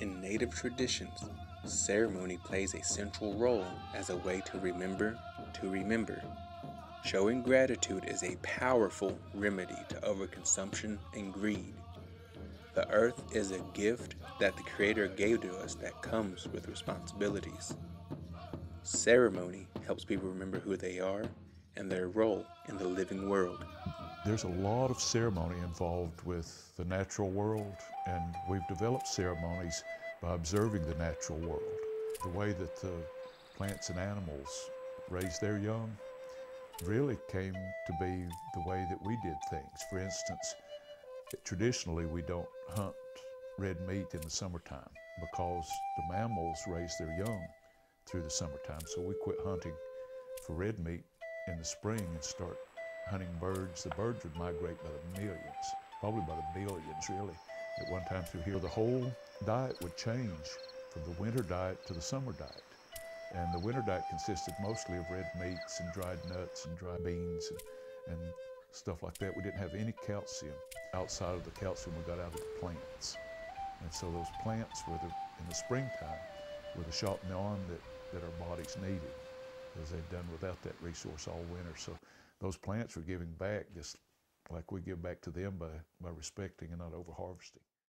In native traditions, ceremony plays a central role as a way to remember to remember. Showing gratitude is a powerful remedy to overconsumption and greed. The earth is a gift that the Creator gave to us that comes with responsibilities. Ceremony helps people remember who they are and their role in the living world. There's a lot of ceremony involved with the natural world, and we've developed ceremonies by observing the natural world. The way that the plants and animals raise their young really came to be the way that we did things. For instance, traditionally we don't hunt red meat in the summertime because the mammals raise their young through the summertime. So we quit hunting for red meat in the spring and start hunting birds, the birds would migrate by the millions, probably by the billions, really, at one time through here. The whole diet would change from the winter diet to the summer diet. And the winter diet consisted mostly of red meats and dried nuts and dried beans and, and stuff like that. We didn't have any calcium outside of the calcium we got out of the plants. And so those plants were the, in the springtime were the shot in the arm that, that our bodies needed because they'd done without that resource all winter. So those plants are giving back just like we give back to them by, by respecting and not over harvesting.